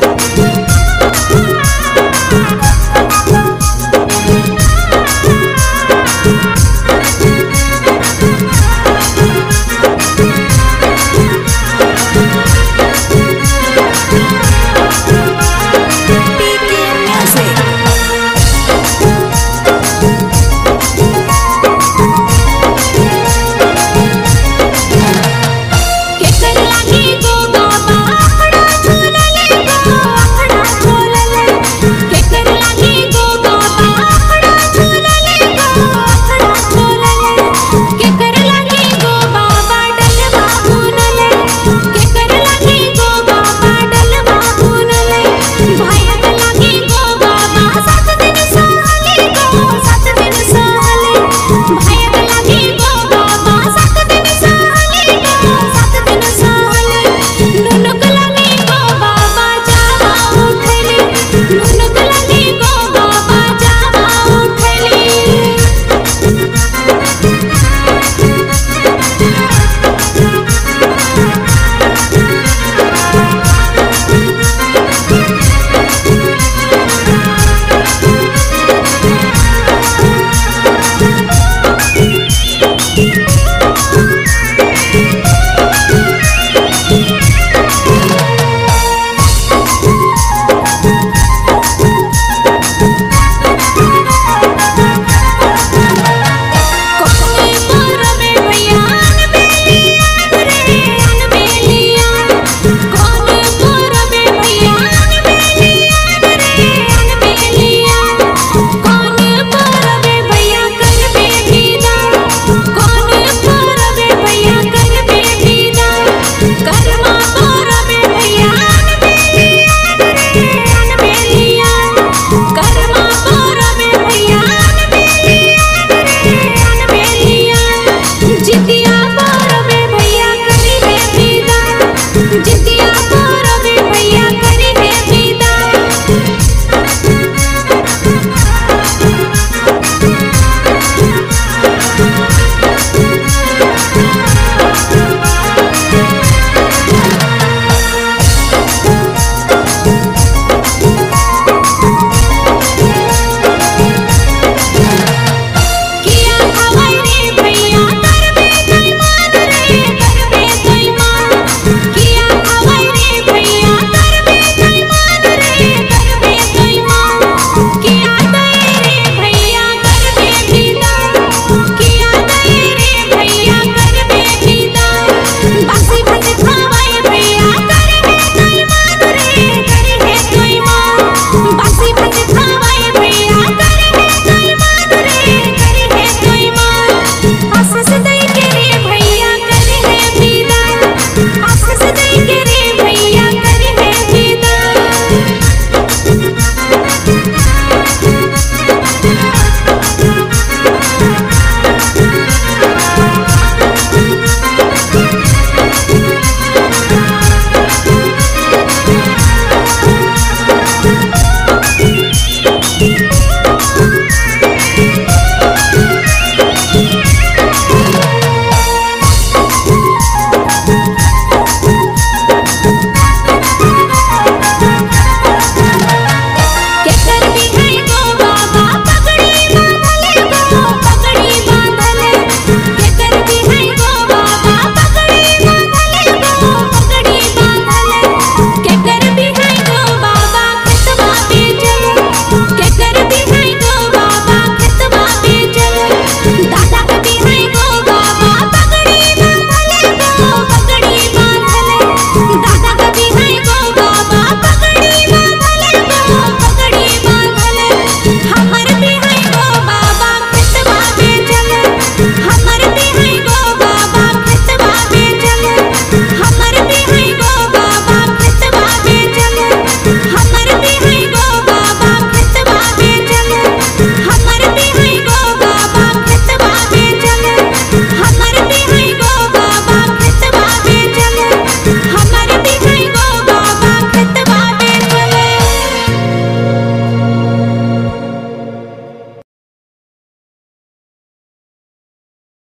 Thank Thank